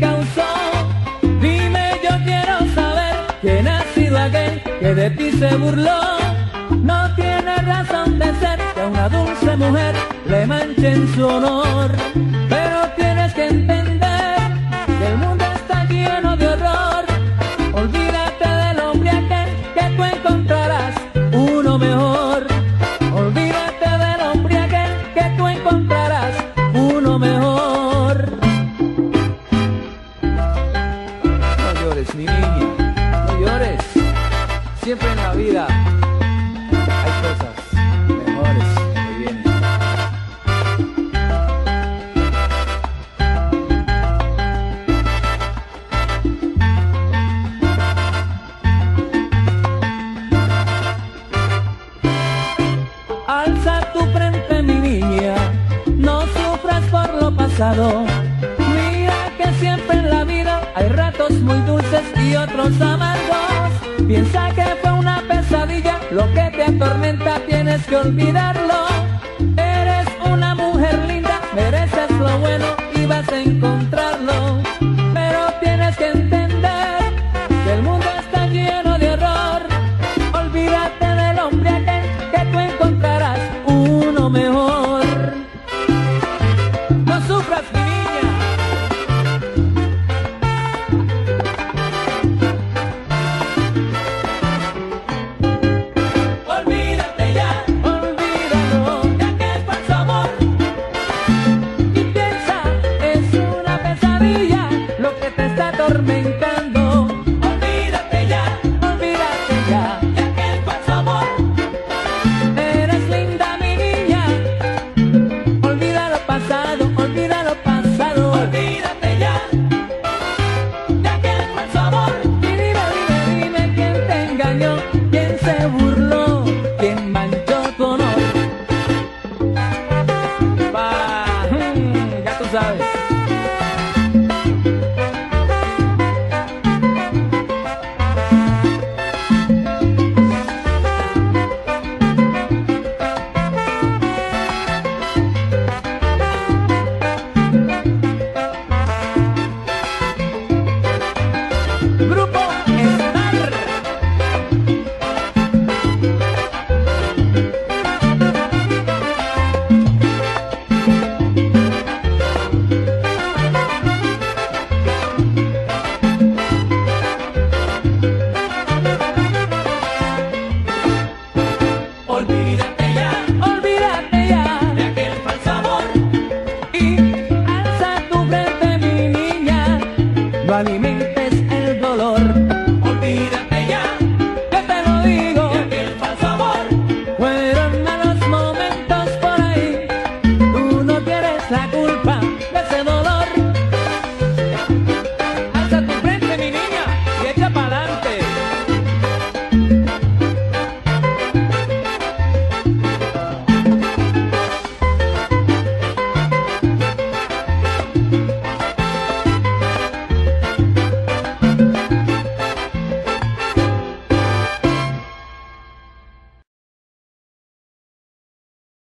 causó. Dime, yo quiero saber quién ha sido aquel que de ti se burló. No tiene razón de ser que una dulce mujer le manchen su honor. Pero tienes que entender que el mundo está lleno de horror. Olvídate del hombre aquel que tú encontrarás uno mejor. Olvídate del hombre aquel que tú encontrarás Siempre en la vida hay cosas mejores que vienen. Alza tu frente, mi niña, no sufras por lo pasado. Mira que siempre en la vida hay ratos muy dulces y otros amargos. Piensa que fue una pesadilla, lo que te atormenta tienes que olvidarlo. Eres una mujer linda, mereces lo bueno y vas a encontrarlo. Pero tienes que entender atormentando. Vale